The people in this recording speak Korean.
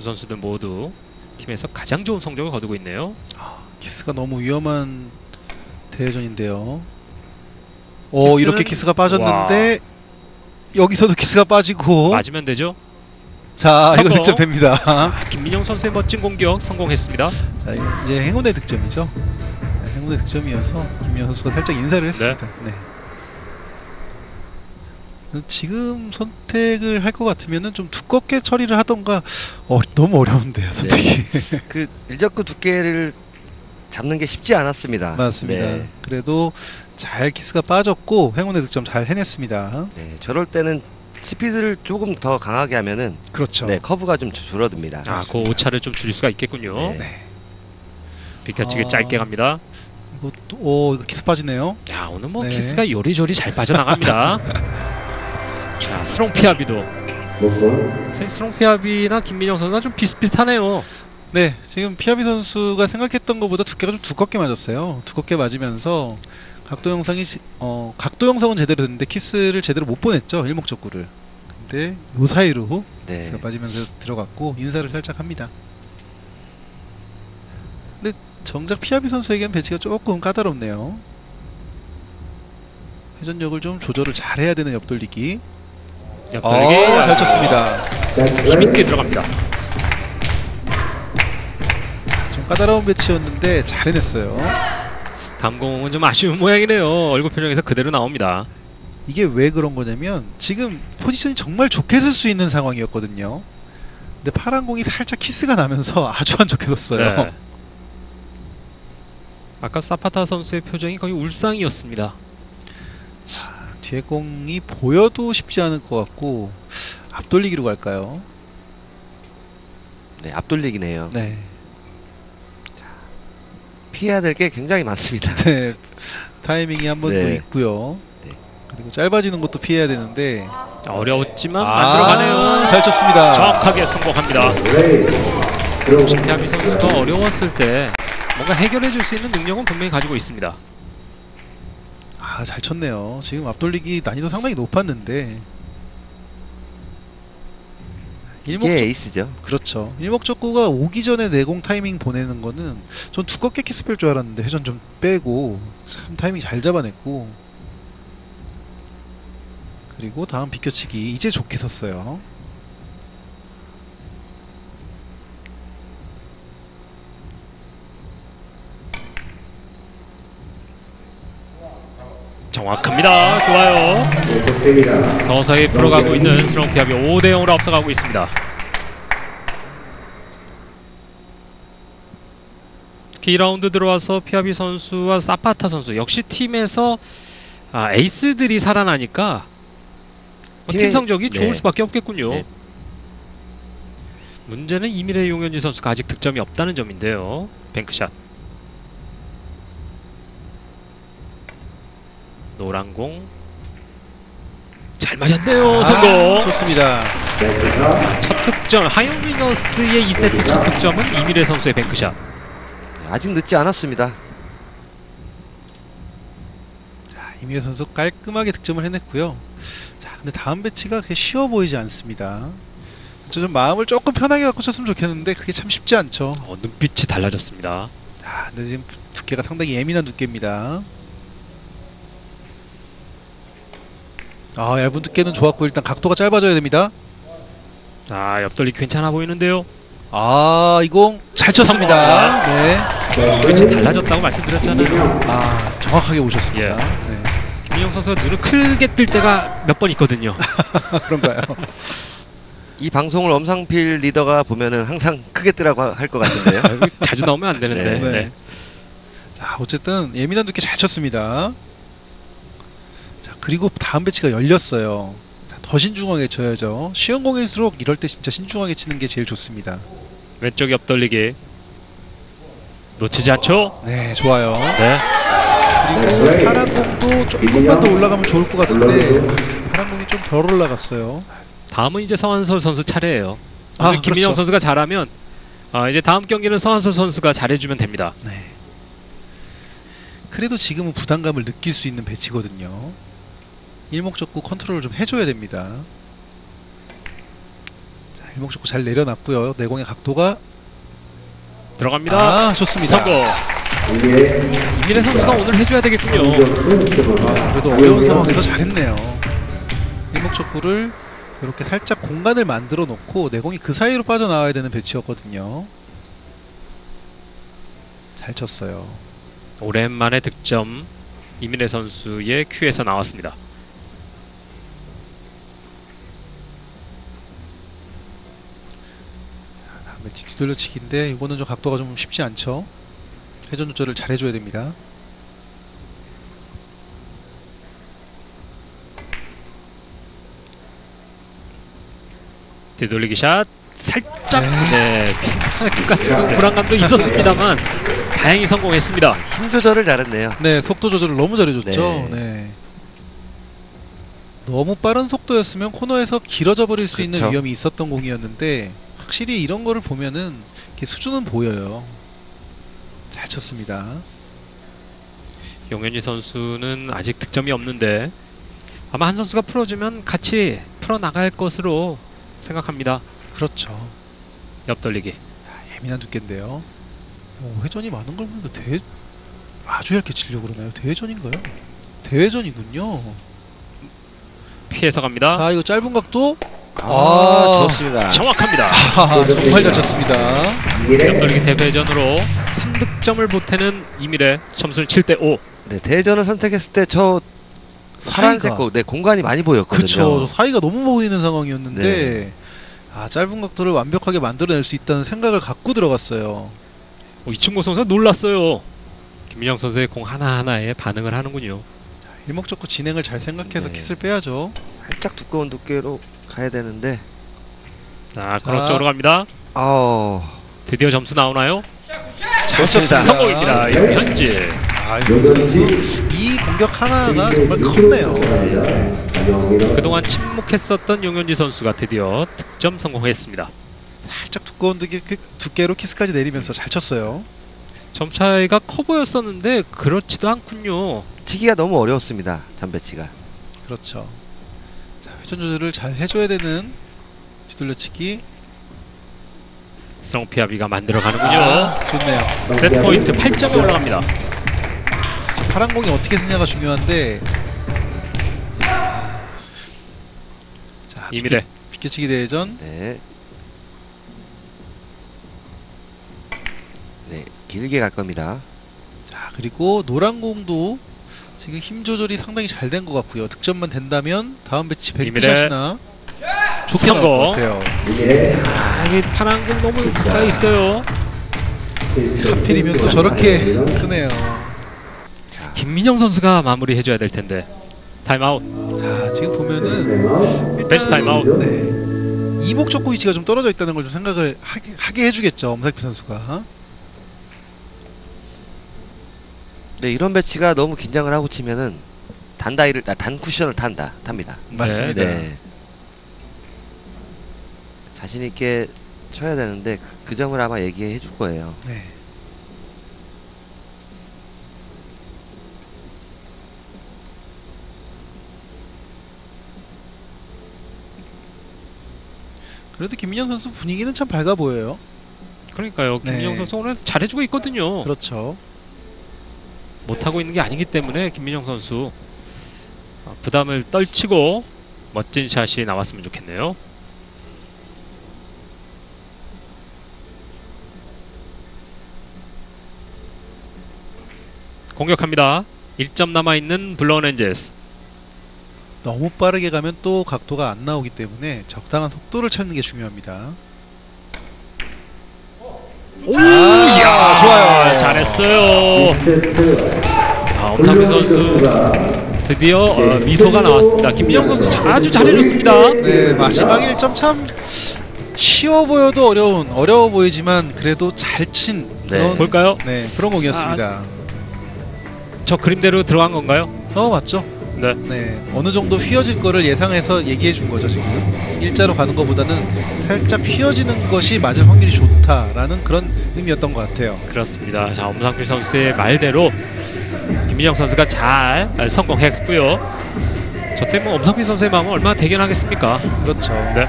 두 선수들 모두 팀에서 가장 좋은 성적을 거두고 있네요. 키스가 너무 위험한 대회전인데요. 오 키스는- 이렇게 키스가 빠졌는데 여기서도 키스가 빠지고 맞으면 되죠. 자 이거 성공. 득점 됩니다. 아, 김민영 선수의 멋진 공격 성공했습니다. 자 이제 행운의 득점이죠. 네, 행운의 득점이어서 김민 선수가 살짝 인사를 했습니다. 네. 지금 선택을 할 것 같으면은 좀 두껍게 처리를 하던가 어, 너무 어려운데요 선택이 그 일적구 두께를 잡는 게 쉽지 않았습니다. 맞습니다. 네. 그래도 잘 키스가 빠졌고 행운의 득점 잘 해냈습니다. 네, 저럴 때는 스피드를 조금 더 강하게 하면은 그렇죠. 네, 커브가 좀 줄- 줄어듭니다. 아, 그 오차를 좀 줄일 수가 있겠군요. 네. 네. 비켜치기 아. 짧게 갑니다. 이것도 오 이거 키스 빠지네요. 야 오늘 뭐 네. 키스가 요리조리 잘 빠져나갑니다. 자 스롱 피아비도 사실 스롱 피아비나 김민영 선수가 좀 비슷비슷하네요. 네, 지금 피아비 선수가 생각했던 것보다 두께가 좀 두껍게 맞았어요. 두껍게 맞으면서 각도 형성이 시- 어 각도 형성은 제대로 됐는데 키스를 제대로 못 보냈죠 일목적구를. 근데 요 사이로 네. 키스가 빠지면서 들어갔고 인사를 살짝 합니다. 근데 정작 피아비 선수에겐 배치가 조금 까다롭네요. 회전력을 좀 조절을 잘 해야 되는 옆돌리기. 옆돌리기 어, 잘 쳤습니다. 힘있게 들어갑니다. 좀 까다로운 배치였는데 잘 해냈어요. 다음 공은 좀 아쉬운 모양이네요. 얼굴 표정에서 그대로 나옵니다. 이게 왜 그런 거냐면 지금 포지션이 정말 좋게 쓸 수 있는 상황이었거든요. 근데 파란 공이 살짝 키스가 나면서 아주 안 좋게 섰어요. 네. 아까 사파타 선수의 표정이 거의 울상이었습니다. 뒤에 공이 보여도 쉽지 않을 것 같고 앞돌리기로 갈까요? 네, 앞돌리기네요. 네. 피해야 될 게 굉장히 많습니다. 네. 타이밍이 한번더 네. 있고요. 네. 그리고 짧아지는 것도 피해야 되는데 자, 어려웠지만 아, 안 들어가네요. 잘 쳤습니다. 정확하게 성공합니다. 김태하비 선수가 어려웠을 때 뭔가 해결해 줄 수 있는 능력은 분명히 가지고 있습니다. 아, 잘 쳤네요. 지금 앞돌리기 난이도 상당히 높았는데 이게 에이스죠. 그렇죠. 일목적구가 오기 전에 내 공 타이밍 보내는 거는 전 두껍게 키스 뺄줄 알았는데 회전 좀 빼고 참 타이밍 잘 잡아냈고 그리고 다음 비켜치기 이제 좋게 섰어요. 정확합니다. 좋아요. 서서히 풀어가고 있는 스롱 피아비 5대 0으로 앞서가고 있습니다. 특히 2라운드 들어와서 피아비 선수와 사파타 선수 역시 팀에서 아, 에이스들이 살아나니까 뭐팀 팀의- 성적이 좋을 네. 수밖에 없겠군요. 네. 문제는 이미래 용현지 선수가 아직 득점이 없다는 점인데요. 뱅크샷. 노란 공. 잘 맞았네요. 아, 성공. 좋습니다. 첫 득점 하이오미너스의 2세트 첫 득점은 이미래 선수의 뱅크샷. 아직 늦지 않았습니다. 자, 이미래 선수 깔끔하게 득점을 해냈고요. 자, 근데 다음 배치가 그렇게 쉬워 보이지 않습니다. 저좀 마음을 조금 편하게 갖고 쳤으면 좋겠는데 그게 참 쉽지 않죠. 어, 눈빛이 달라졌습니다. 자, 근데 지금 두께가 상당히 예민한 두께입니다. 아, 얇은 두께는 좋았고 일단 각도가 짧아져야 됩니다. 자, 옆돌리 괜찮아 보이는데요. 아, 이공 잘 쳤습니다. 네. 눈빛이 달라졌다고 말씀드렸잖아요. 아, 정확하게 오셨습니다. 예. 네. 김민영 선수가 눈을 크게 뜰 때가 몇 번 있거든요. 그런가요? 이 방송을 엄상필 리더가 보면은 항상 크게 뜨라고 할 것 같은데요. 아, 자주 나오면 안 되는데. 네. 네. 자, 어쨌든 예민한 두께 잘 쳤습니다. 자, 그리고 다음 배치가 열렸어요. 자, 더 신중하게 쳐야죠. 쉬운 공일수록 이럴 때 진짜 신중하게 치는 게 제일 좋습니다. 왼쪽 옆돌리기. 놓치지 않죠? 네, 좋아요. 네. 그리고 파란 공도 조금만 더 올라가면 좋을 것 같은데 파란 공이 좀 덜 올라갔어요. 다음은 이제 서한솔 선수 차례예요. 아, 김민영 그렇죠. 선수가 잘하면 아, 이제 다음 경기는 서한솔 선수가 잘해주면 됩니다. 네. 그래도 지금은 부담감을 느낄 수 있는 배치거든요. 일목적구 컨트롤을 좀 해줘야 됩니다. 자, 일목적구 잘 내려놨고요. 내공의 각도가 들어갑니다. 아 좋습니다. 성공. 이민혜 선수가 오늘 해줘야 되겠군요. 아, 그래도 어려운 상황에서 잘했네요. 일목적구를 이렇게 살짝 공간을 만들어 놓고 내공이 그 사이로 빠져나와야 되는 배치였거든요. 잘 쳤어요. 오랜만에 득점 이민혜 선수의 큐에서 나왔습니다. 다음에 뒤돌려치기인데 이거는 좀 각도가 좀 쉽지 않죠. 회전 조절을 잘 해줘야 됩니다. 뒤돌리기 샷 살짝 네 약간 불안감도 있었습니다만 다행히 성공했습니다. 힘 조절을 잘했네요. 네, 속도 조절을 너무 잘해줬죠. 네. 네. 너무 빠른 속도였으면 코너에서 길어져 버릴 수 있는 그렇죠. 위험이 있었던 공이었는데 확실히 이런 거를 보면은 수준은 보여요. 잘 쳤습니다. 용현이 선수는 아직 득점이 없는데 아마 한 선수가 풀어주면 같이 풀어 나갈 것으로 생각합니다. 그렇죠. 옆돌리기. 예민한 두께인데요. 오, 회전이 많은 걸 보니까 대 아주 얇게 치려고 그러나요? 대회전인가요? 대회전이군요. 피해서 갑니다. 자, 이거 짧은 각도. 아, 아. 좋습니다. 정확합니다. 아, 정말 잘 쳤습니다. 옆돌리기 대회전으로 3득점을 보태는 이밀의 점수는 7대 5. 네, 대전을 선택했을 때저 파란색 거, 네 공간이 많이 보였거든요. 저 사이가 너무 보이는 상황이었는데 아 짧은 각도를 완벽하게 만들어낼 수 있다는 생각을 갖고 들어갔어요. 어, 이충모 선수가 놀랐어요. 김민영 선수의 공 하나하나에 반응을 하는군요. 일목적구 진행을 잘 생각해서 네. 킥을 빼야죠. 살짝 두꺼운 두께로 가야 되는데. 자, 코너 쪽으로 갑니다. 아, 드디어 점수 나오나요? 잘 좋습니다. 성공입니다. 아, 이거 선수 이 공격 하나가 정말 컸네요. 그동안 침묵했었던 용현지 선수가 드디어 득점 성공했습니다. 살짝 두꺼운 두께, 두께로 키스까지 내리면서 잘 쳤어요. 점 차이가 커 보였었는데 그렇지도 않군요. 치기가 너무 어려웠습니다. 잠배치가. 그렇죠. 자, 회전 조절을 잘 해줘야 되는 뒤돌려치기. 스롱 피아비가 만들어 가는군요. 아, 좋네요. 세트 포인트 8점에 올라갑니다. 파란 공이 어떻게 서냐가 중요한데. 자, 이미래 비켜치기 대회전. 네. 네, 길게 갈 겁니다. 자 그리고 노란 공도 지금 힘 조절이 상당히 잘 된 것 같고요. 득점만 된다면 다음 배치 이미래. 뱅크샷이나 좋게 나올. 것 같아요. 아, 이 파란 공 너무 가까이 있어요. 하필이면 또 저렇게 서네요. 김민영 선수가 마무리 해줘야 될 텐데. 타임아웃. 자 지금 보면은 벤치 타임아웃. 네. 이목적구 위치가 좀 떨어져 있다는 걸 좀 생각을 하게, 하게 해주겠죠 엄상필 선수가. 네, 이런 배치가 너무 긴장을 하고 치면은 단다이를 아, 단 쿠션을 탄다 탑니다. 맞습니다. 네. 자신 있게 쳐야 되는데 그, 그 점을 아마 얘기해 줄 거예요. 네. 그래도 김민현 선수 분위기는 참 밝아 보여요. 그러니까요. 김민영 네. 선수 오늘 잘해주고 있거든요. 그렇죠. 못하고 있는 게 아니기 때문에 김민영 선수 어, 부담을 떨치고 멋진 샷이 나왔으면 좋겠네요. 공격합니다. 1점 남아 있는 블러운 엔젤스. 너무 빠르게 가면 또 각도가 안 나오기 때문에 적당한 속도를 찾는 게 중요합니다. 오, 아, 좋아요. 잘했어요. 아, 엄상민 선수 드디어 어, 미소가 나왔습니다. 김민영 선수 자- 아주 잘해줬습니다. 네, 마지막 1점 참 쉬워 보여도 어려운 어려워 보이지만 그래도 잘 친 그런 볼까요? 네, 그런 공이었습니다. 저 그림대로 들어간 건가요? 어, 맞죠? 네. 네, 어느 정도 휘어질 거를 예상해서 얘기해 준 거죠 지금 일자로 가는 것보다는 살짝 휘어지는 것이 맞을 확률이 좋다라는 그런 의미였던 것 같아요. 그렇습니다. 자, 엄상필 선수의 말대로 김민영 선수가 잘 성공했고요. 저 때문에 엄상필 선수의 마음은 얼마나 대견하겠습니까? 그렇죠. 네.